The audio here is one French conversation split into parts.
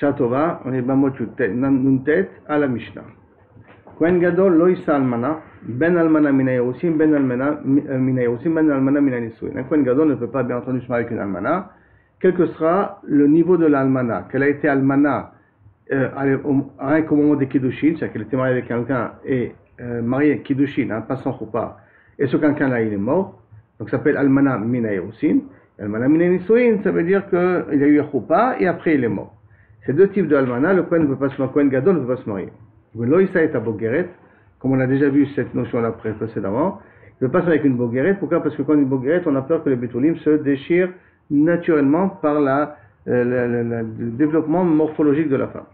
Shatova, on est Bamot Nuntet à la Mishnah. Kohen Gadol almana, ben almana ben almana yerusim, ben almana ne peut pas bien entendu se marier avec une almana, quel que sera le niveau de l'almana, qu'elle a été almana euh, rien qu'au moment des kiddushin, c'est-à-dire qu'elle était mariée avec quelqu'un et euh, mariée avec kiddushin, ou pas, et ce quelqu'un-là il est mort, donc ça s'appelle almana mina. Almana mina ça veut dire qu'il a eu un choupa et après il est mort. Ces deux types de almana, le Kohen ne peut pas se marier, Kohen Gadol ne peut pas se marier. Loïsa est à Bogueret, comme on a déjà vu cette notion-là précédemment. Il ne peut pas se marier avec une Bogueret. Pourquoi? Parce que quand on dit Bogueret, on a peur que les bétoulim se déchirent naturellement par la, euh, le développement morphologique de la femme.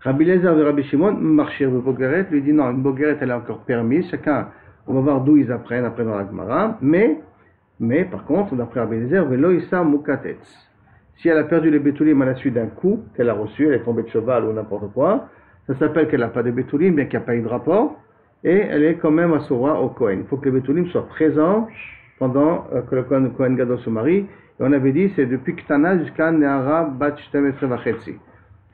Rabbi Lezer de Rabbi Shimon, marchir de Bogueret, lui dit non, une Bogueret elle est encore permise. Chacun, on va voir d'où ils apprennent après dans la Gemara. Mais, mais par contre, d'après Rabbi Lezer, Veloïsa Mukatetz. Si elle a perdu les bétoulim à la suite d'un coup qu'elle a reçu, elle est tombée de cheval ou n'importe quoi, ça s'appelle qu'elle n'a pas de bétoulim, bien qu'il n'y a pas eu de rapport, et elle est quand même à roi au Kohen. Il faut que les bétoulim soient présents pendant euh, que le Kohen, Kohen Gadol se marie. Et on avait dit, c'est depuis Ktana jusqu'à Neara Bat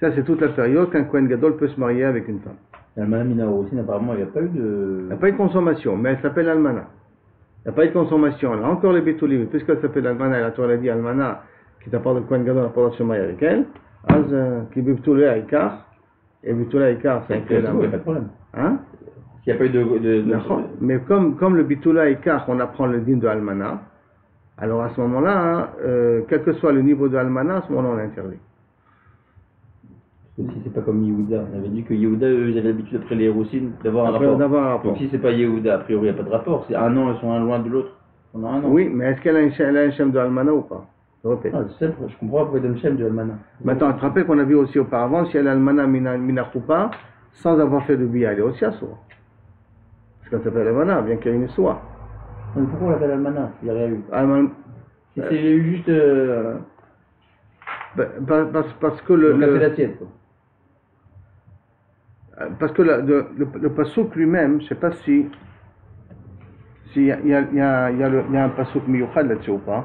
Ça, c'est toute la période qu'un Kohen Gadol peut se marier avec une femme. L'Almana Mina aussi, apparemment, il n'y a pas eu de. Il n'y a pas eu de consommation, mais elle s'appelle Almana. Il n'y a pas eu de consommation. Elle a encore les bétoulim. Puisqu'elle s'appelle Almana, Torah a dit Almana, qui t'apporte le Kohen Gadol, n'a pas se marier avec elle. Az, euh, qui bétoulé à Ikar. Et Bitula Ikar, c'est Il n'y a pas de problème. Hein Il n'y a pas eu de. Mais comme, comme le Bitula Ikar, on apprend le din de Almana, alors à ce moment-là, hein, euh, quel que soit le niveau de Almana, à ce moment-là, on l'interdit. Si c'est pas comme Yehuda, on avait dit que Yehuda, eux, ils avaient l'habitude après les Roussines d'avoir un rapport. D'avoir un rapport. Donc si c'est pas Yehuda, a priori, il n'y a pas de rapport. C'est un an, ils sont un loin de l'autre. Un. Oui, mais est-ce qu'elle a, un chem de Almana ou pas? Je. Ah, je, je comprends pourquoi il y a chem de Almana. Maintenant, rappelles qu'on a vu aussi auparavant, si elle Almana mina pas, sans avoir fait de bia, elle est aussi à soi. Parce qu'elle s'appelle Almana, bien qu'il y ait une soie. Mais pourquoi on l'appelle Almana Il n'y a rien eu. Alman... Si c'est juste. Euh... Ben, parce, parce, que le. Donc, le... la sienne, quoi. Euh, parce que le, le, le, pasouk lui-même, je ne sais pas si. S'il y, a, y, y, y, un pasouk miyuchad là-dessus ou pas.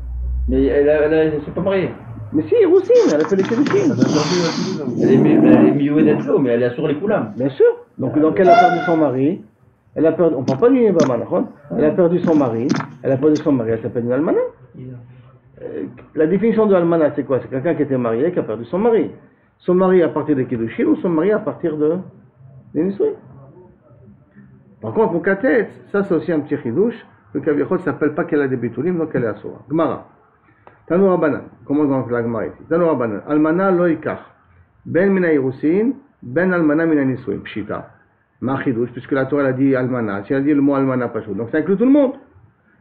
Mais elle, elle, elle, elle s'est pas mariée. Mais si, Roussine, elle a fait les Kédouchines. Elle est, elle est milieu d'être mais elle est sur les coulams. Bien sûr. Donc, donc elle a perdu son mari. Elle a perdu, on ne parle pas du Nibama, Elle a perdu son mari. Elle a perdu son mari, elle s'appelle une Almana. Euh, la définition de Almana, c'est quoi? C'est quelqu'un qui était marié qui a perdu son mari. Son mari à partir de Kédouchines ou son mari à partir de Nisui. Par contre, pour Katet, ça c'est aussi un petit chidouche. Le Kaviachot ne s'appelle pas qu'elle a des bétoulim, donc elle est à. Gmara. Tanu Rabbanan. Comment dans la Gemara ici Tanu Rabbanan. Almana lo ikach. Ben mina irusin, ben almana mina nisuin. Pshita. Machidouche, puisque la Torah a dit almana. Si elle a dit le mot almana, pas. Donc ça inclut tout le monde.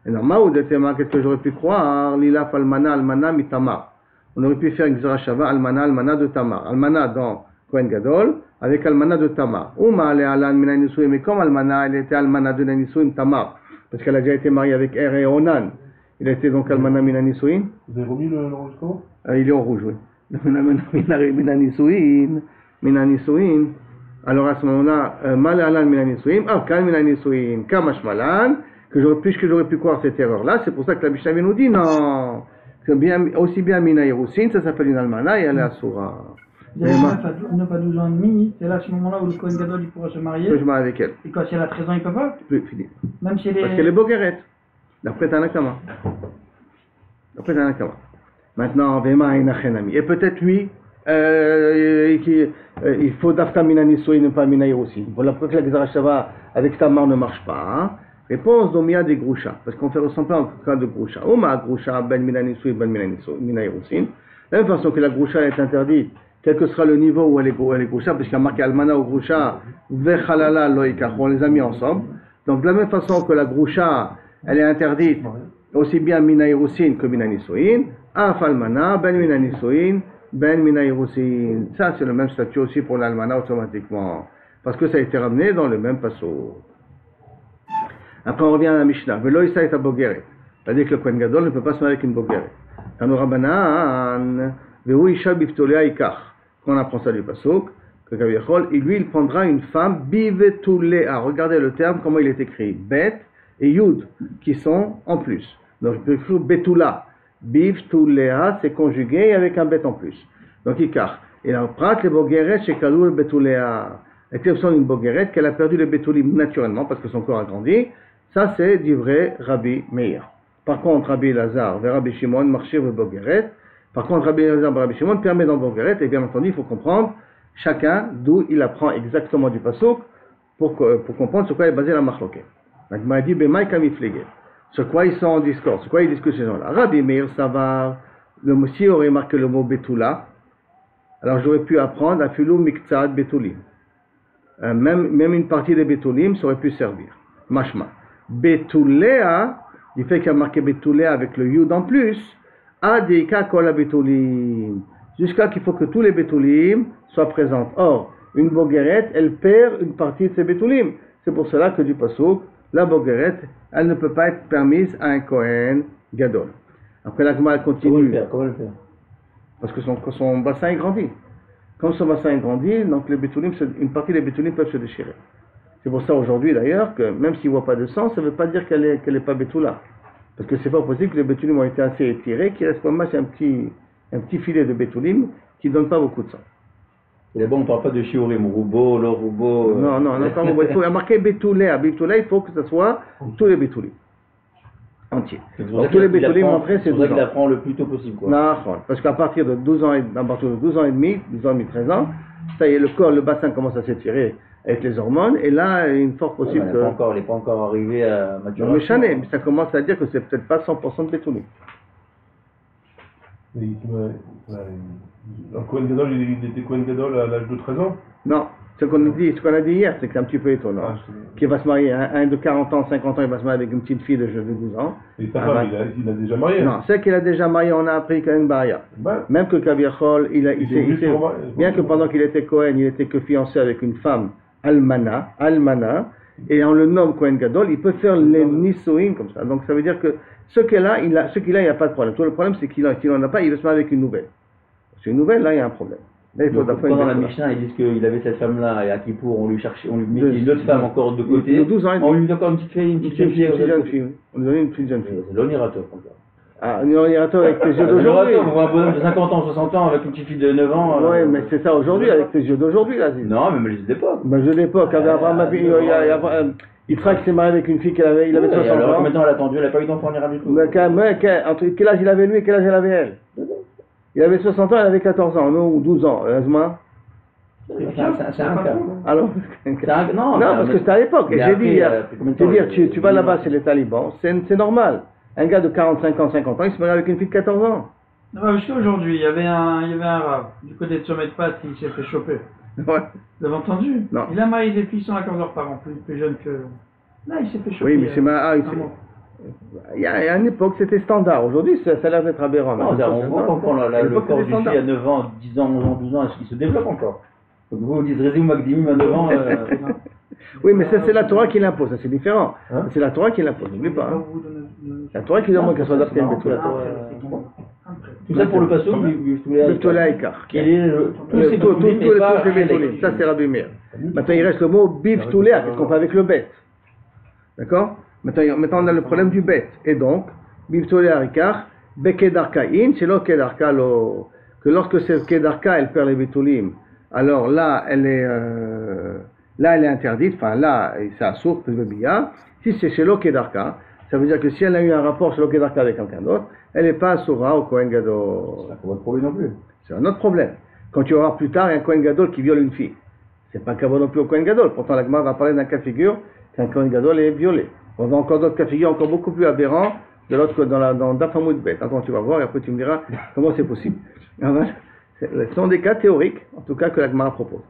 Et normalement, qu'est-ce que j'aurais pu croire Lilaf almana, almana mitamar. On aurait pu faire une Shava almana, almana de tamar. Almana dans Kohen Gadol, avec almana de tamar. Uma ale alan mina nisuin. Mais comme almana, elle était almana de nisuin tamar. Parce qu'elle a déjà été mariée avec Er et Onan. Il a été donc Almana Minanisuin. Vous avez remis le, le rouge euh, Il est en rouge, oui. Minanisuin. Minanisuin. Alors à ce moment-là, euh, Malalan Minanisuin. Ah, Kal Minanisuin. Kamash Malan. Que j'aurais pu, que j'aurais pu croire cette erreur-là. C'est pour ça que la Mishnah nous dit non. Bien, aussi bien Mina ça s'appelle une Almana et elle est Asura. A 9 à 12 ans et demi, c'est là à ce moment-là où le Kohen Gadol il pourra se marier. Je marie avec elle. Et quand si elle a 13 ans, il peut pas? Plus, fini. Même si elle est. Parce qu'elle est boguerette. D'après Tanakama. D'après Tanakama. Maintenant, Vema Inachenami. Et peut-être lui, euh, euh, il faut Dafka Minaniso et ne pas Minaïr aussi. Voilà pourquoi la Gzarashava avec Tamar ne marche pas. Hein? Réponse d'Omia des Groucha. Parce qu'on fait ressembler en cas de Groucha. Oma Groucha, Ben Minaniso et Ben Minaïr aussi. De la même façon que la Groucha est interdite, quel que sera le niveau où elle est, où parce y a marqué Almana ou Groucha, Vechalala Loïka, on les a mis ensemble. Donc de la même façon que la Groucha, elle est interdite aussi bien mina que mina nisuin, ben mina ben mina. Ça, c'est le même statut aussi pour l'almana automatiquement. Parce que ça a été ramené dans le même passo. Après, on revient à la Mishnah. Velo est bogeret. C'est-à-dire que le Kohen Gadol ne peut pas se marier avec une bogeret. Tanu Rabbanan, Isha biftolea ikach. Quand on apprend ça du pasuk, que et lui, il prendra une femme. Regardez le terme, comment il est écrit. Bet et Yud, qui sont en plus. Donc, je peux écrire Betula. Biftulea, c'est conjugué avec un bet en plus. Donc, ikach. Et là, prat le bogeret chez Kalul betulea. L'exception d'une bogeret, qu'elle a perdu le betulim naturellement parce que son corps a grandi. Ça, c'est du vrai Rabbi Meir. Par contre, Rabbi Lazar vers Rabbi Shimon, marchir le bogeret. Par contre, Rabbi Lazar vers Rabbi Shimon permet dans bogeret. Et bien entendu, il faut comprendre chacun d'où il apprend exactement du que- pour comprendre sur quoi est basée la marloquette. Il m'a dit. Sur quoi ils sont en discours, sur quoi ils discutent ces gens-là? Rabbi Meir Savar, le monsieur aurait marqué le mot betula. Alors, j'aurais pu apprendre à filou miktsad betulim. Euh, même, même une partie des betulim, ça aurait pu servir. Mashma. Betulea, du fait qu'il a marqué betulea avec le yud en plus, adika kola betulim? Jusqu'à qu'il faut que tous les betulim soient présents. Or, une boguerette, elle perd une partie de ses betulim. C'est pour cela que du pasuk, la boguerette, elle ne peut pas être permise à un Kohen Gadol. Après, la Gemara continue. Comment le faire? Parce que son, son bassin est grandi. Comme son bassin est grandi, donc les bétoulim, une partie des bétoulim peuvent se déchirer. C'est pour ça aujourd'hui d'ailleurs que même s'il ne voit pas de sang, ça ne veut pas dire qu'elle n'est pas bétoula. Parce que c'est pas possible que les bétoulim ont été assez étirés qu'il reste comme match un petit, un petit filet de bétoulim qui ne donne pas beaucoup de sang. Et là-bas, on ne parle pas de shiurim, roubo, le roubo. euh, Non, non, non, pas il faut marquer. À bétoulé, il faut que ce soit tous les. C'est pour Donc, tous les qu'il apprend- entrés, c'est C'est pour ça 12 qu'il ans. apprend le plus tôt possible. Quoi. Non, parce qu'à partir de 12 ans et, à partir de 12 ans et demi, 12 ans et demi, 13 ans, ça y est, le corps, le bassin commence à s'étirer avec les hormones, et là, il y a une forte Ouais, possible il que. n'est pas, encore- il est pas encore arrivé à Non, maturation. mais chané, mais ça commence à dire que c'est peut-être pas 100% de bétoulim. Mais il- Cohen Gadol, était Cohen Gadol à l'âge de 13 ans Non, ce qu'on a dit, ce qu'on a dit hier, c'est que c'est un petit peu étonnant. Ah, Qui va se marier, un, un de 40 ans, 50 ans, il va se marier avec une petite fille de, de 12 ans. Et sa Ah, femme, bah. il, a, il a déjà marié. Non, c'est qu'il a déjà marié, on a appris quand même Baria. Bah, Même que Kaviachol, il a, il s'est- bien que pendant qu'il était Cohen, il était que fiancé avec une femme almana, almana, et on le nomme Cohen Gadol, il peut faire les nisoïm comme ça. Donc ça veut dire que ce qu'il a, il a, ce qu'il a, il n'y a pas de problème. Tout le problème, c'est qu'il n'en a pas, il veut se marier avec une nouvelle. C'est une nouvelle, là, il y a un problème. Là, il faut Donc, pendant la Mishnah, ils disent qu'il avait cette femme-là et à Kippour, on lui cherchait, on lui mettait une autre femme encore de côté. de 12 ans. On lui met encore une petite fille, une petite fille. jeune. On lui donne une petite jeune fille. C'est l'oniratov encore. Ah, un ordinateur avec tes yeux d'aujourd'hui. On voit un bonhomme de 50 ans, 60 ans avec une petite fille de 9 ans. euh, Oui, mais c'est ça aujourd'hui, avec tes yeux d'aujourd'hui. Ziz. Non, mais les d'époque. Ben, je l'époque, avec Abraham Avinu, il y a- il y a- euh, Yitzhak s'est marié avec une fille qu'il avait, il avait Ouais, 60 alors, ans. temps elle a attendu Elle n'a pas eu d'enfant en Irak du tout. Mais quel, mais quel- entre quel âge il avait lui et quel âge elle avait elle? Il avait 60 ans, elle avait 14 ans, non, ou 12 ans, heureusement. C'est un- cas. Alors Non, Non, mais- parce que c'était à l'époque. Il a j'ai dit, euh, il- tu, vas il- là-bas, c'est les talibans, c'est normal. Un gars de 45 ans, 50 ans, il se marie avec une fille de 14 ans. Non, mais jusqu'à aujourd'hui, il y avait un, il y avait un rave du côté de Sommet de Pat, il s'est fait choper. Ouais. Vous avez entendu? Non. Il a marié des filles sans accord de leurs parents, plus, plus jeunes que. Là, il s'est fait choper. Oui, mais c'est ma- ah, il y a, il y a une époque, c'était standard. Aujourd'hui, ça, ça a l'air d'être aberrant. Non, on voit encore la- la- à le corps d'une fille à 9 ans, 10 ans, 11 ans, 12 ans, il se développe encore? Donc vous, vous dites Rézé ou Magdimim à 9 ans. euh, Oui, mais ça, c'est la Torah qui l'impose, c'est différent. Hein c'est la Torah qui l'impose, n'oublie pas. hein. La Torah qui demande qu'elle soit une Non, bétoula. la Torah-. Tout ça pour le les bétoulim. Ça, c'est Rabbi Meir. Maintenant, il reste le mot bif touléa. Qu'est-ce qu'on fait avec le bête D'accord? Maintenant, on a le problème du bête. Et donc, bif touléa Ikar, bekedarkaïn, c'est l'autre kedarka, lo- que lorsque c'est kedarka, elle perd les bétoulim. Alors là, elle est, euh, là, elle est interdite. Enfin, là, c'est à source, le bia. Si c'est chez l'okedarka, ça veut dire que si elle a eu un rapport chez l'okedarka avec quelqu'un d'autre, elle n'est pas soura au Kohen Gadol. Ça va prouver non plus. C'est un autre problème. Quand tu vas voir plus tard un Kohen Gadol qui viole une fille, c'est pas un cabot non plus au Kohen Gadol. Pourtant, la Gemara va parler d'un cas de figure qu'un Kohen Gadol est violé. On va encore d'autres cas de figure encore beaucoup plus aberrants de l'autre côté, dans la dans Bet. Attends, tu vas voir et après tu me diras comment c'est possible. C'est- Ce sont des cas théoriques, en tout cas, que la Gemara propose.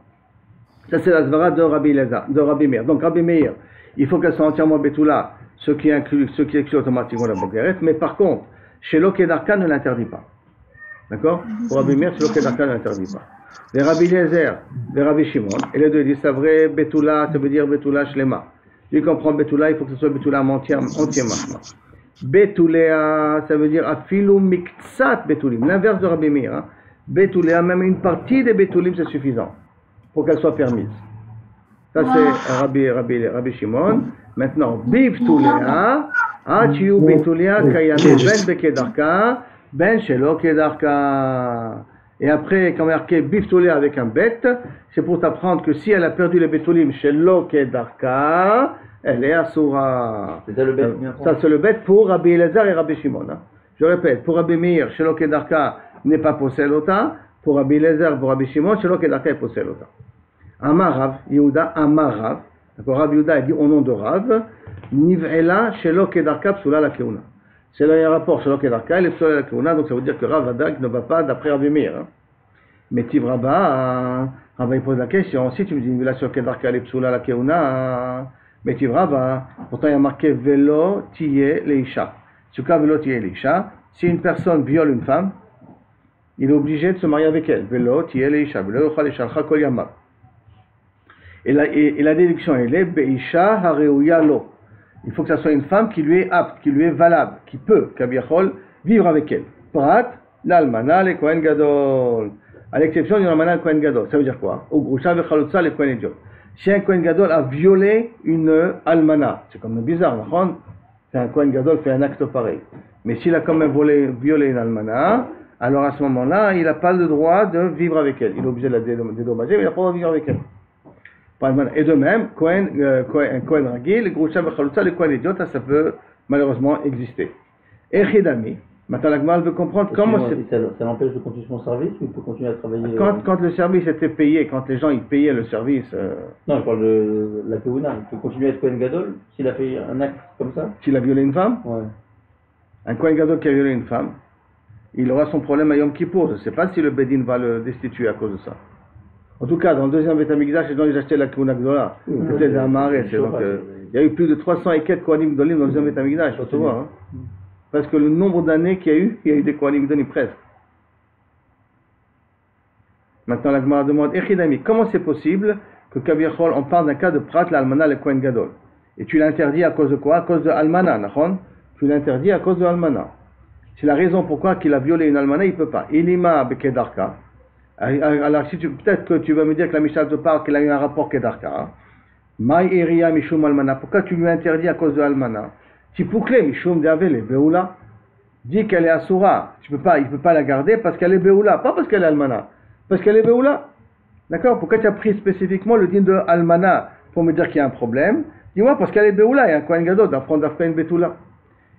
Ça, c'est la Zvara de Rabbi Elazar, de Rabbi Meir. Donc, Rabbi Meir, il faut qu'elle soit entièrement Betula, ce qui inclut, ce qui exclut automatiquement la Bogueret. Mais par contre, chez l'Okedarka ne l'interdit pas. D'accord? Pour Rabbi Meir, Shelo Kedarka n'interdit pas. Les Rabbi Eliezer, les Rabbi Shimon, et les deux disent, c'est vrai, Betula, ça veut dire Betula Shlema. Lui comprend Betula, il faut que ce soit Betula machma. Betulea, ça veut dire Afilu Miktsat Betulim, l'inverse de Rabbi Meir. Hein. Betulea, même une partie des Betulim, c'est suffisant pour qu'elle soit permise. Ça, c'est Rabbi, Rabbi, Rabbi Shimon. Maintenant, Bivtulea, Achiu Betulea, Kayanu Ben Bekedarka, Ben Shelo Kedarka. Et après, quand on marqué Bivtulea avec un bet, c'est pour t'apprendre que si elle a perdu les Betulim Shelo Kedarka, elle est Asura. C'est ça le c'est le bet pour Rabbi Elazar et Rabbi Shimon. hein. Je répète, pour Rabbi Meir, Shelo Kedarka n'est pas posselota. Pour Rabbi Elazar, pour Rabbi Shimon, Shelo Kedarka est posselota. Amarav, Yehuda, Amarav. D'accord, Rav Yehuda a dit au nom de Rav, Niv'ela Shelo Kedarka Psula la Keuna. C'est un rapport Shelo Kedarka, est Psula la Keuna, donc ça veut dire que Rav Adak ne va pas d'après Rabbi Meir. Hein. Mais Tiv Rabba, il pose la question, si tu me dis Niv'ela Shelo Kedarka, est Psula la Keuna, mais Tiv pourtant il y a marqué Velo Tiye Leisha. Suka Velo Tiye Leisha, si une personne viole une femme, il est obligé de se marier avec elle. Et la, et, et la déduction, elle est. Il faut que ce soit une femme qui lui est apte, qui lui est valable, qui peut, Kabiachol, vivre avec elle. Prat, l'almana, le Kohen Gadol. À l'exception du almana, le Kohen Gadol. Ça veut dire quoi? Au Grusha, Vechalotza, le Kohen Idiot. Si un Kohen Gadol a violé une almana, c'est comme bizarre, C'est un Kohen Gadol fait un acte pareil. Mais s'il a quand même volé, violé une almana, alors à ce moment-là, il n'a pas le droit de vivre avec elle. Il est obligé de la dédommager, mais il n'a pas le droit de vivre avec elle. Et de même, Cohen, euh, Cohen, Cohen Ragil, Groucha Bechalutza, le Cohen idiot, ça peut malheureusement exister. Et Chidami, maintenant la veut comprendre comment. Ça, ça l'empêche de continuer son service ou il peut continuer à travailler Quand, euh, quand le service était payé, quand les gens ils payaient le service, euh, Non, je parle de la Keuna. Il peut continuer à être Kohen Gadol s'il a fait un acte comme ça? S'il a violé une femme, Ouais. un Cohen Gadol qui a violé une femme, il aura son problème à Yom Kippour. Je ne sais pas si le Bedin va le destituer à cause de ça. En tout cas, dans le deuxième Betamigdash, les gens ils achetaient la Kuna Gdola. C'était des c'est donc, Il y a eu plus de 300 et quelques Kohanim Gdolim dans le deuxième Betamigdash, faut. Hein. Parce que le nombre d'années qu'il y a eu, il y a eu des Kohanim Gdolim presque. Maintenant, la Gemara demande, Echidami, comment c'est possible que Kabirchol, on parle d'un cas de Prat, l'Almana, le Kohen Gadol? Et tu l'interdis à cause de quoi? À cause de Almana, nachon? Tu l'interdis à cause de Almana. C'est la raison pourquoi qu'il a violé une Almana, il ne peut pas. Ilima Bekedarka. Alors, si peut-être que tu vas me dire que la Mishnah te parle qu'il a eu un rapport Kedarka. Mai Eria Mishum Almana. Pourquoi tu lui interdis à cause de Almana? Tipoukle Mishum Deavele Beoula. Dis qu'elle est Asura. Tu peux pas, il ne peut pas la garder parce qu'elle est Beoula. Pas parce qu'elle est Almana. Parce qu'elle est Beoula. D'accord? Pourquoi tu as pris spécifiquement le din de Almana pour me dire qu'il y a un problème? Dis-moi parce qu'elle est Beoula. A un Kohen Gadol d'apprendre à faire une Betula.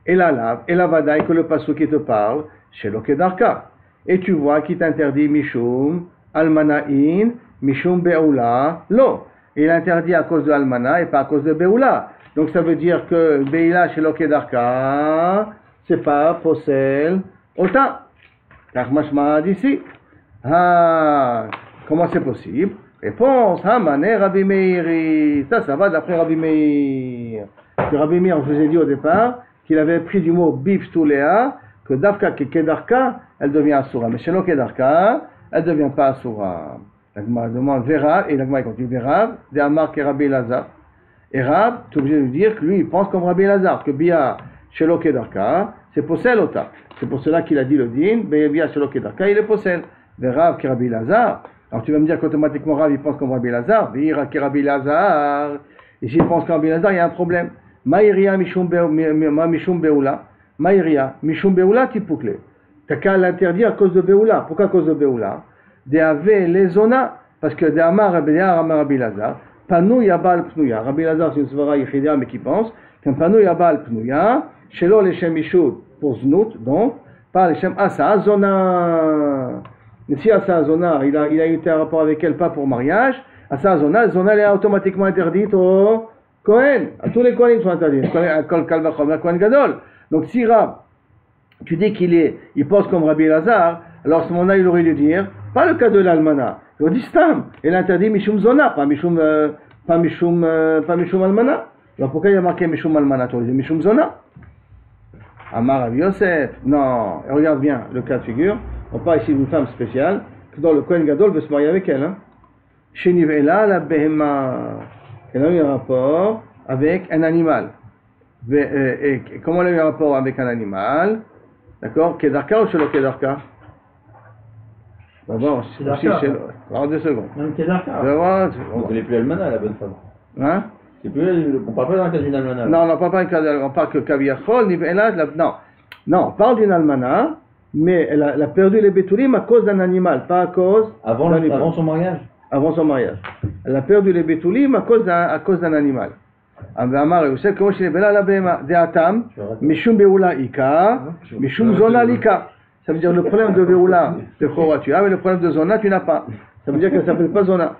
Et la lave, et la vadaï que le passo qui te parle, chez l'Okedarka. Et tu vois qui t'interdit Mishum, Almanaïn, Mishum Beoula, lo. Il interdit à cause de Almana et pas à cause de Beoula. Donc ça veut dire que Beila chez l'Okedarka, c'est pas Possel, Ota. Car mashma d'ici. Ah, comment c'est possible? Réponse, Hamane Rabbi Meiri. Ça, ça va d'après Rabbi Meir. Que Rabbi Meir, je vous ai dit au départ, qu'il avait pris du mot bif Léa, que Dafka que Kedarka, elle devient Asura. Mais chez Kedarka, elle ne devient pas Asura. La Gemara demande Vera, et la Gemara continue Vera, de Amar Rabbi Lazar. Et Rab, tu es obligé de dire que lui, il pense comme Rabbi Lazar, que Bia Shelo Kedarka, c'est Possel Ota. C'est pour cela qu'il a dit le din, Bia Shelo Kedarka, il est Possel. Vera, que Rabbi Lazar. Alors tu vas me dire qu'automatiquement Rab, il pense comme Rabbi Lazar. Bia que Rabbi Lazar. Et s'il pense comme Rabbi Lazar, il y a un problème. Maïria Mishum Beoula. Maïria Mishum Beoula Tipoukle. T'as qu'à l'interdire à cause de Beoula. Pourquoi à cause de Beoula De Ave Lezona. Parce que de Amar Rabbi Amar Rabbi Lazar. Panou Yabal Pnouya. Rabbi Lazar, c'est une svara Yechidia, mais qui pense qu'un Panou Yabal Pnouya. Shelo Leshem Mishud pour Znout, donc, par Leshem Asa Zona. Mais si Asa Zona, il a, il a été en rapport avec elle, pas pour mariage, Asa Zona, Zona elle est automatiquement interdite au Kohen. À tous les Kohanim sont interdits. À Kol Gadol. Donc si Rab, tu dis qu'il est, il pense comme Rabbi Lazar, alors à ce moment-là, il aurait dû dire, pas le cas de l'Almana, il aurait dit Stam. Il interdit Mishum Zona, pas Mishum, euh, pas Mishum, euh, pas Mishum Almana. Alors pourquoi il y a marqué Mishum Almana Tu aurais dit Mishum Zona. Amar Rabbi Yosef, non, regarde bien le cas de figure. On parle ici d'une femme spéciale, dans le Kohen Gadol veut se marier avec elle. Hein. Chez Nivela, la Behema, elle a eu un rapport avec un animal. Euh, Et comment elle a eu un rapport avec un animal? D'accord? Kedarka ou Shelo Kedarka? On va voir aussi Kedarka. chez- on va voir deux secondes. Même Kedarka. On va voir. Donc elle n'est plus almana, la bonne femme. Hein? C'est plus, on parle pas le cas d'une almana. Non, on ne parle pas d'un- on parle que Kaviachol, non. Non, on parle d'une almana, mais elle a, elle a perdu les bétoulim à cause d'un animal, pas à cause Avant, d'un le- avant son mariage avant son mariage. Elle a perdu les bétoulim à cause d'un, à cause d'un animal. Beoula Ika, Mishum Zona Lika. Ça veut dire le problème de Beoula, de Chora, tu as, mais le problème de Zona, tu n'as pas. Ça veut dire qu'elle ne s'appelle pas Zona.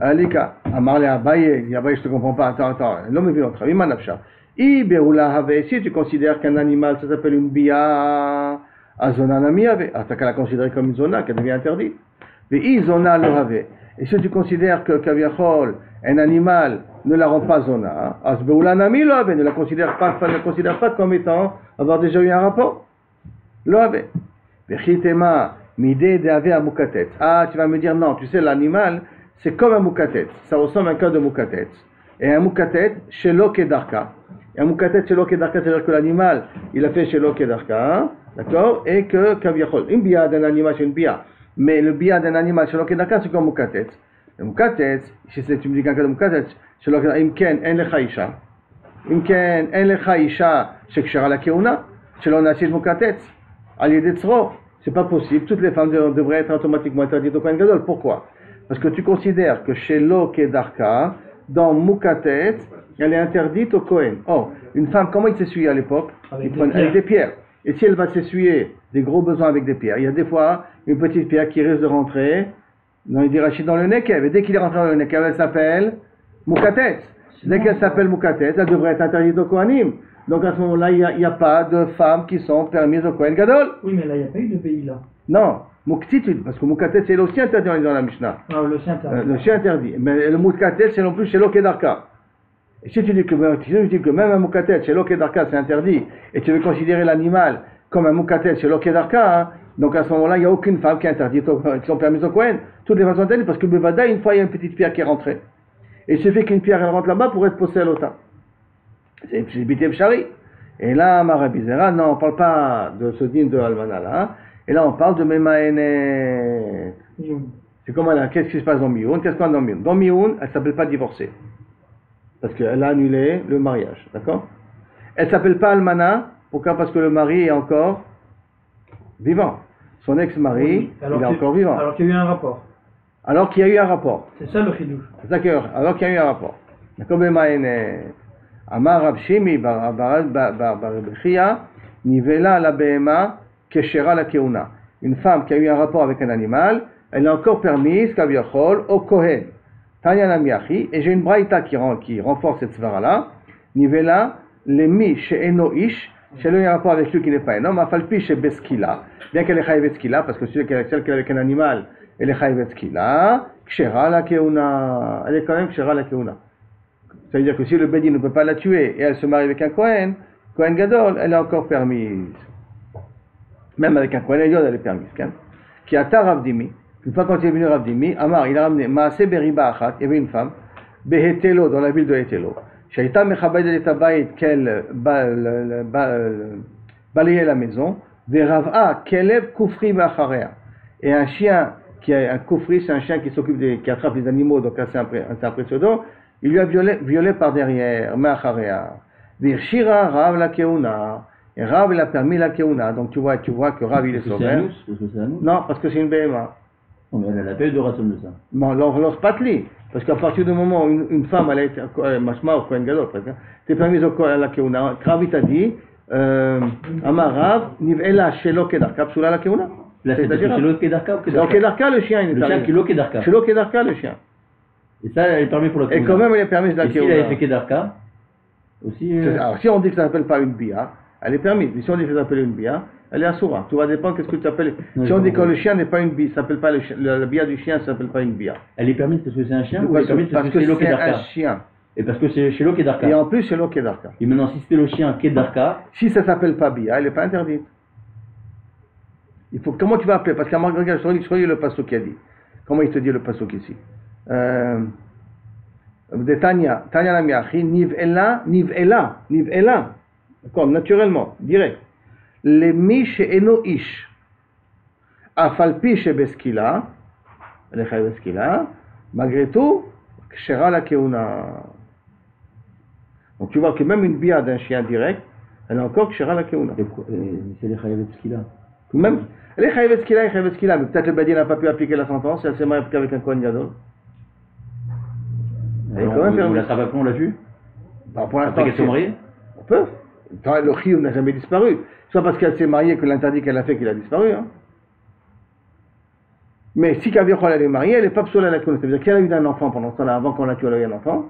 Alika. Amar le Abaye, Abaye, je te comprends pas, attends, attends, l'homme est venu entre Vima Nafsha. I Beoula Have, si tu considères qu'un animal, ça s'appelle une Bia, à Zona Nami Have, alors t'as qu'à la considérer comme une Zona, qu'elle devient interdite. Mais i zona le have. Et si tu considères que kaviachol, un animal, ne la rend pas zona, have, ne la considère pas, ne la considère pas comme étant avoir déjà eu un rapport. Le have. Vechitema mide de. Ah, tu vas me dire non, tu sais, l'animal, c'est comme un mukatet. Ça ressemble à un cas de mukatet. Et un mukatet, chez kedarka. Et un mukatet chez kedarka, c'est-à-dire que l'animal, il a fait chez kedarka, d'accord, et que kaviachol. Une bia d'un animal, c'est une bia mais le bia d'un animal chez l'okedaka, c'est comme mukatet. Le mukatet, si tu me dis cas de mukatet, chez l'okedaka, imken en lecha isha. Imken en lecha isha, c'est kshara la keuna, chez l'onachid mukatet, à l'idée de c'est pas possible. Toutes les femmes devraient être automatiquement interdites au Kohen Gadol. Pourquoi? Parce que tu considères que chez l'okedaka, dans mukatet, elle est interdite au Kohen. Oh, une femme, comment il s'essuyait à l'époque? Avec des pierres. Et si elle va s'essuyer des gros besoins avec des pierres, il y a des fois une petite pierre qui risque de rentrer dans les dirachis dans le Nekev. Et dès qu'il est rentré dans le Nekev, elle s'appelle Mukatet. Dès qu'elle s'appelle Mukatet, elle devrait être interdite au Kohanim. Donc à ce moment-là, il n'y a, pas de femmes qui sont permises au Kohen Gadol. Oui, mais là, il n'y a pas eu de pays là. Non, Muktitude, parce que Mukatet c'est aussi interdit dans la Mishnah. Ah, le sien, t'as. Euh, le chien interdit. Mais le Mukatet c'est non plus chez l'Okedarka. Et si tu dis que, si tu dis que même un Mukatet chez l'Okedarka c'est interdit, et tu veux considérer l'animal comme un Mukatet chez l'Okedarka, hein, donc à ce moment-là, il n'y a aucune femme qui est interdite, qui sont permises au Kohen. Toutes les femmes sont interdites parce que le Bevada, une fois, il y a une petite pierre qui est rentrée. Et il suffit qu'une pierre elle rentre là-bas pour être posée à l'OTA. C'est c'est Bitem Shari. Et là, Marabizera, non, on ne parle pas de ce digne de Almana là. hein. Et là, on parle de Memaene. C'est comment là? Qu'est-ce qui se passe dans Mioun? Qu'est-ce qu'on a dans Mioun? Dans Mioun, elle ne s'appelle pas divorcée. Parce qu'elle a annulé le mariage. D'accord? Elle s'appelle pas Almana. Pourquoi? Parce que le mari est encore vivant. Son ex-mari, Oui, il est encore vivant. Alors qu'il y a eu un rapport. Alors qu'il y a eu un rapport. C'est ça le chidouche. Eu- alors qu'il y a eu un rapport. D'accord. Amar nivela la behema keshera la keuna. Une femme qui a eu un rapport avec un animal, elle est encore permise, kaviachol, au kohen. Namiachi, et j'ai une braïta qui, ren- qui renforce cette svara-là. Nivela, lemi she'eno ish, chez lui, il y a un rapport avec lui qui n'est pas un homme, afalpi chez Beskila, bien qu'elle est chayivet skila, parce que celui qui est avec un animal, elle est chayivet skila, kshera la keuna. Elle est quand même kshera la keuna. Ça veut dire que si le Bédin ne peut pas la tuer et elle se marie avec un Kohen, Kohen Gadol, elle est encore permise. Même avec un Kohen Gadol, elle est permise. Qui a ta Ravdimi, une fois quand il est venu Ravdimi, Amar, il a ramené Maase Beriba Achat, il y avait une femme, Behetelo, dans la ville de Hetelo. Shaita Mechabed et Tabaït, qu'elle le- balayait la maison, Verav'a, Kelev Kufri Macharea. Et un chien, qui a un Kufri, c'est un chien qui s'occupe des, qui attrape les animaux, donc c'est précédent, il lui a violé, violé par derrière, Macharea. Virshira Rav la Keuna. Et Rav, il a permis la Keuna. Donc tu vois, tu vois que Rav, il est sauveur. Non, parce que c'est une BMA. A pas eu de ration de ça. Non, leur, leur patli. Parce qu'à partir du moment où une, une femme, elle a été, euh, machma au Kohen Gadol, presque, hein, t'es permise au Kohen à la Keuna. Rav, il t'a dit, euh, Amar Rav, Niv'ela Shelo Kedarka, Psula la Keuna. C'est C'est-à-dire- l'autre Kedarka ou C'est Kedarka Kedarka, le chien, il est Le chien est Kedarka. Shelo Kedarka, le chien. Et ça, elle est permis pour le Et quand même, elle est permise la Et s'il Keuna. avait fait Kedarka, aussi. euh, C'est- Alors, si on dit que ça s'appelle pas une bia, elle est permise. Mais si on dit que ça s'appelle une bia, elle est assoura. Tout va dépendre qu'est-ce que tu appelles. Oui, si on dit que le chien n'est pas une bia, ça s'appelle pas le chien, la, la bia du chien, ça s'appelle pas une bia. Elle est permise parce que c'est un chien ou elle est permise parce que c'est l'eau un chien. Et parce que c'est chez l'eau Et en plus, c'est l'eau Kedarka. Et maintenant, si c'était le chien Kedarka, Si ça s'appelle pas bia, elle n'est pas interdite. Il faut, comment tu vas appeler? Parce qu'à regarde, je relis, le passo qui a dit. Comment il te dit le passo ici? Euh, De Tanya, Tanya la miachi, niv ela, niv ela, niv ela. D'accord, naturellement, direct. Les mish eno ish. Afalpi shebeskila, lecha beskila, malgré tout, kshera la keuna. Donc tu vois que même une bia d'un chien direct, elle a encore kshera la keuna. C'est les a. Même, est elle est chayavet skila, mais peut-être le Badi n'a pas pu appliquer la sentence, elle s'est mariée qu'avec un Kohen Gadol. Elle est quand même l'attrape après, on l'a vu Bah, pour l'instant, qu'elle soit c'est- mariée On peut. Tant- Le chiyuv n'a jamais disparu. Soit parce qu'elle s'est mariée que l'interdit qu'elle a fait qu'il a disparu. hein. Mais si Kaviachol elle est mariée, elle n'est pas psoula la connaissance. C'est-à-dire qu'elle a eu un enfant pendant ce temps-là, avant qu'on la tue, elle a eu un enfant.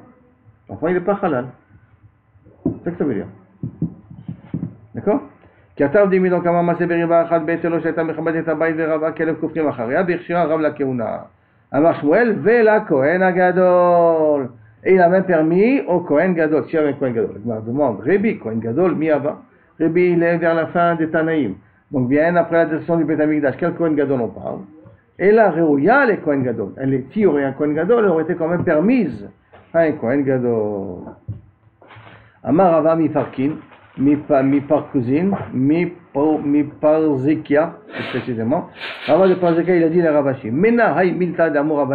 L'enfant, il n'est pas halal. C'est ça que ça veut dire. D'accord כתב דימי דון כמה מעשה בריבה אחת בית אלו שהייתה מכבדת את הבית ורבה כלב כופרים אחריה והכשירה רב לכהונה. אמר שמואל ולכהן הגדול. Et il a même permis au Kohen Gadol, si avait un Kohen Gadol. Je me demande, Rébi, Kohen Gadol, Miaba. Rébi, il est vers la fin des Tanaïm. Donc bien après la destruction du Beth Amikdash, quel Kohen Gadol on parle? Et là, Réouya, les Kohen Gadol. S'il y aurait un Kohen Gadol, aurait été quand même permise à un Kohen Gadol. Amar Rava Mifarkin, Mipa- Miparkuzin, Miparzekia, précisément. Rava de Parzekia, il a dit les Ravashi. Mena hay milta d'amour.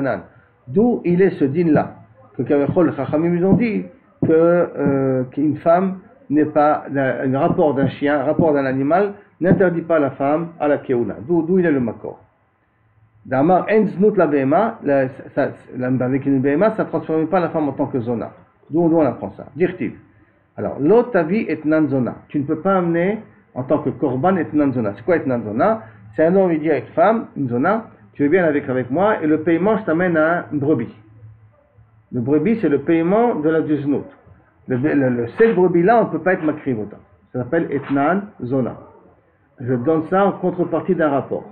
D'où il est ce din-là Que Kavechol, les Chachamim, ils ont dit euh, qu'une femme n'est pas, un rapport d'un chien, un rapport d'un animal, n'interdit pas la femme à la keuna. D'où, il est le makor. D'Amar en la behema, avec une behema, ça ne transforme pas la femme en tant que zona. D'où on apprend ça? Dire-t-il. Alors, l'autre vie est nanzona. Tu ne peux pas amener en tant que korban et nanzona. C'est quoi et nanzona C'est un homme, il dit à une femme, une zona, tu veux bien avec, avec moi, et le paiement, je t'amène à une brebis. Le brebis, c'est le paiement de la du znout. Le, le, le- cette brebis-là, on ne peut pas être makriv autant. Ça s'appelle etnan zona. Je donne ça en contrepartie d'un rapport.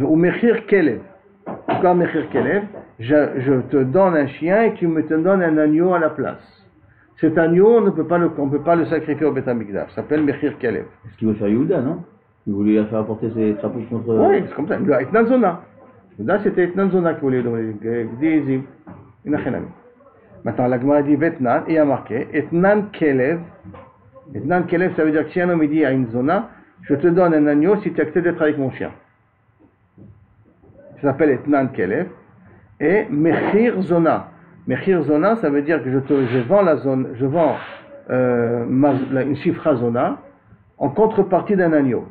Ou mechir kelev. Pourquoi mechir kelev je, je te donne un chien et tu me te donnes un agneau à la place. Cet agneau, on ne peut pas le, on peut pas le sacrifier au Beth Amikdash. Ça s'appelle mechir kelev. C'est ce qu'il veut faire Yehuda, non? Il voulait la faire apporter ses trapeaux contre. Oui, c'est comme ça. Etnan Zona. Là, c'était Etnan Zona qui voulait donner. Maintenant, la Gemara dit Vetnan, et il a marqué Etnan Kelev. Etnan Kelev, ça veut dire que si un homme dit à une zona, je te donne un agneau si tu acceptes d'être avec mon chien. Ça s'appelle Etnan Kelev. Et Mechir Zona. Mechir Zona, ça veut dire que je, te, je vends la zone, je vends euh, une chifra zona en contrepartie d'un agneau.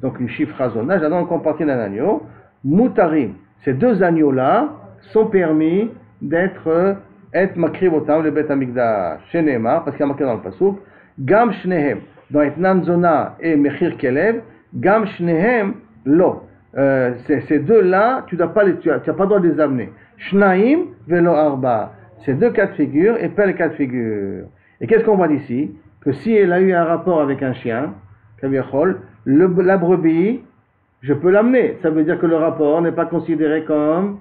Donc une chifra zona, donne en contrepartie d'un agneau. Moutarim. Ces deux agneaux-là sont permis d'être euh, et makriv otam le bet amigdash. Chez Neymar, parce qu'il y a marqué dans le pasuk, gam shnehem. Dans Etnan Zona et Mechir Kelev, gam shnehem lo. Euh, ces, deux-là, tu n'as pas, tu tu as pas le droit de les amener. Shnaim velo arba. Ces deux cas de figure et pas les cas de figure. Et qu'est-ce qu'on voit d'ici? Que si elle a eu un rapport avec un chien, le- la brebis, je peux l'amener. Ça veut dire que le rapport n'est pas considéré comme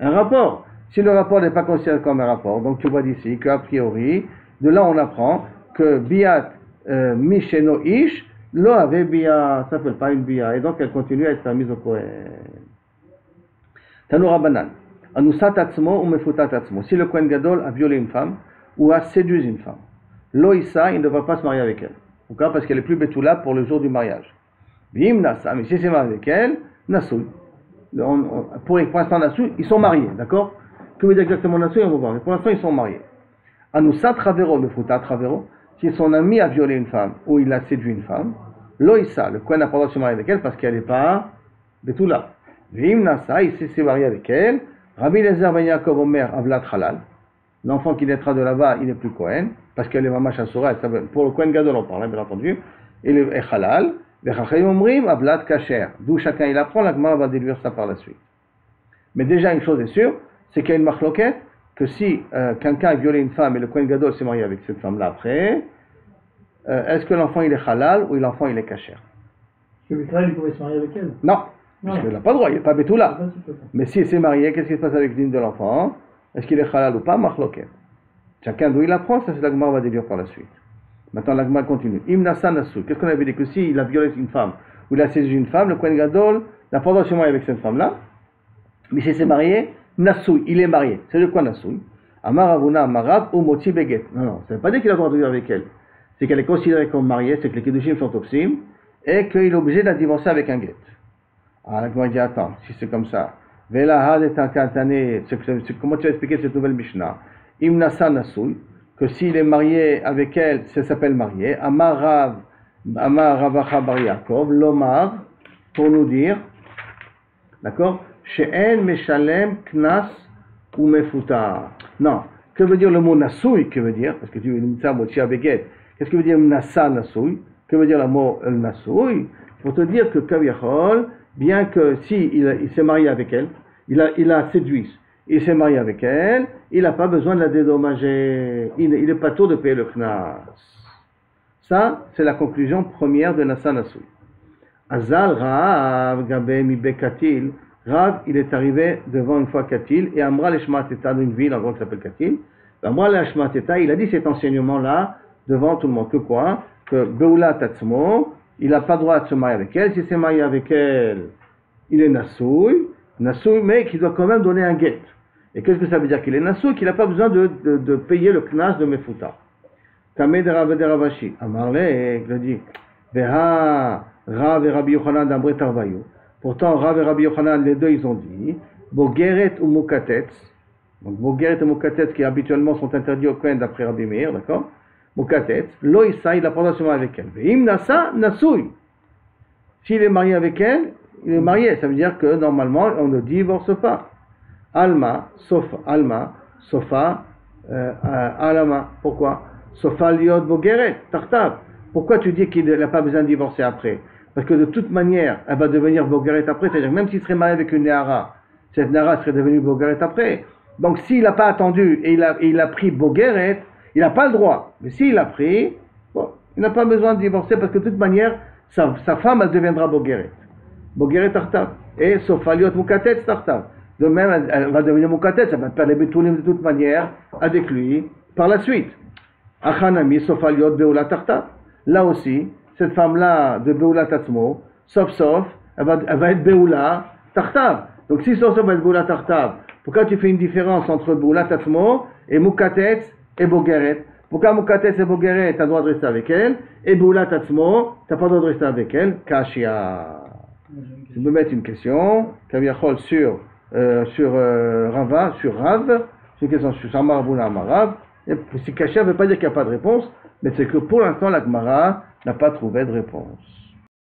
un rapport. Si le rapport n'est pas considéré comme un rapport, donc tu vois d'ici qu'a priori, de là on apprend que biat euh, misheno ish, lo avait bia, ça s'appelle pas une bia, et donc elle continue à être mise au Kohen. Tanoura banan. Anusat atzmo ou mefutat atzmo. Si le Kohen Gadol a violé une femme ou a séduit une femme, Loïsa, il ne va pas se marier avec elle. Pourquoi? Parce qu'elle est plus bétoula pour le jour du mariage. Bim nasa, mais si c'est marié avec elle, nasoui. Pour l'instant, nasoui, ils sont mariés, d'accord? Que veut dire exactement nasoui On va voir. Mais pour l'instant, ils sont mariés. Anusat travero, mefutat travero. Si son ami a violé une femme ou il a séduit une femme, Loïsa, le Kohen n'a pas le droit de se marier avec elle parce qu'elle n'est pas bétoula. Vim nasa, il s'est marié avec elle. Rabbi Lezer ben Yaakov Omer Avlat Halal. L'enfant qui naîtra de là-bas, il n'est plus Kohen, parce qu'elle est elle s'appelle- pour le Kohen Gadol on parle, hein, bien entendu, et le Halal, Avlat Kacher, d'où chacun il apprend, la Gemara va déduire ça par la suite. Mais déjà, une chose est sûre, c'est qu'il y a une marloquette, que si euh, quelqu'un a violé une femme et le Kohen Gadol s'est marié avec cette femme-là après, euh, est-ce que l'enfant il est Halal ou l'enfant il est Kacher Parce que Israël, il pouvait se marier avec elle. Non, parce Non. qu'il n'a pas le droit, il n'est pas pas. Mais s'il s'est marié, qu'est-ce qui se passe avec le dîme de l'enfant? Est-ce qu'il est halal ou pas? Marloquet. Chacun d'où il apprend, ça c'est l'agma, on va déduire par la suite. Maintenant l'agma continue. Imnasa nasu. Qu'est-ce qu'on avait dit Que s'il a violé une femme, où il a séduit une femme, le Kohen Gadol n'a pas le droit de se marier avec cette femme-là, mais s'il s'est marié, Nasoui, il est marié. C'est de quoi Nasoui? Amar Avuna Amarab ou Beget. Non, non, ça ne veut pas dire qu'il a le droit de vivre avec elle. C'est qu'elle est considérée comme mariée, c'est que les Kedushim sont obscèmes, et qu'il est obligé de la divorcer avec un get. Ah, la Gemara dit, attends, si c'est comme ça. Vela had et Akatane, c'est- c'est- comment tu vas expliquer cette nouvelle Mishnah? Imnasa Nasoui, que s'il est marié avec elle, ça s'appelle marié. Amar Rav, Amar Ravacha Bar Lomar, pour nous dire, d'accord? She'en Meshalem Knas ou. Non. Que veut dire le mot Nasoui Que veut dire Parce que tu mitzvah motia. Qu'est-ce que veut dire Nasa Nasoui Que veut dire le mot Nasoui Pour te dire que Kaviachol, bien que si il, s'est marié avec elle, il a, il séduit, il s'est marié avec elle, il n'a pas besoin de la dédommager. Il n'est pas tôt de payer le Knas. Ça, c'est la conclusion première de Nasa Nasoui. Azal Rav Gabe mi. Rav, il est arrivé devant une fois Katil et Amra l'Eshmateta d'une ville en gros qui s'appelle Katil. Amra l'Eshmateta, il a dit cet enseignement-là devant tout le monde. Que quoi? Que Beula Tatsmo, il n'a pas droit de se marier avec elle. S'il s'est marié avec elle, il est Nasoui. Nasoui, mais qu'il doit quand même donner un guet. Et qu'est-ce que ça veut dire qu'il est Nasoui Qu'il n'a pas besoin de, de, payer le knas de Mefuta. Tamé de Rav de Ravashi. Amarle, il a dit, Veha Rav et Rabbi Yochanan d'Ambre Tarvayu. Pourtant, Rav et Rabbi Yochanan, les deux, ils ont dit, Bogeret ou Mukatetz. Donc, Bogeret et Mukatetz, qui habituellement sont interdits au Kohen d'après Rabbi Meir, d'accord? Mukatetz. Loïsa, il a pas seulement avec elle. Veim Nasa, Nasoui. S'il est marié avec elle, il est marié. Ça veut dire que normalement, on ne divorce pas. Alma, Sofa, Alma, Sofa, euh, euh, Alama. Pourquoi? Sofa liot bogeret, tartab. Pourquoi tu dis qu'il n'a pas besoin de divorcer après? Parce que de toute manière, elle va devenir bogeret après. C'est-à-dire même s'il serait marié avec une Néhara, cette Néhara serait devenue bogeret après. Donc s'il n'a pas attendu et il a, pris bogeret, il n'a pas le droit. Mais s'il a pris, il n'a pas besoin de divorcer parce que de toute manière, sa, femme, elle deviendra bogeret. Bogeret tartab. Et Sofa liot mukatet tartab. De même, elle, va devenir Moukatet, ça va faire les de toute manière avec lui par la suite. Achanami, Sofaliot, Beoula Tarta. Là aussi, cette femme-là de Beoula Tatsmo, sauf sauf, elle va, être Beoula Tartav. Donc si sauf sauf va être Beoula Tartav, pourquoi tu fais une différence entre Beoula Tatsmo et Moukatet et Bogeret Pourquoi Moukatet et Bogeret, tu as le droit de rester avec elle, et Beoula Tatsmo, tu n'as pas le droit de rester avec elle? Kashia. Je peux mettre une question, Kaviachol sur euh, sur euh, Rava, sur Rav, c'est une question sur Samar Bouna Amarav. Si ça ne veut pas dire qu'il n'y a pas de réponse, mais c'est que pour l'instant, la Gemara n'a pas trouvé de réponse.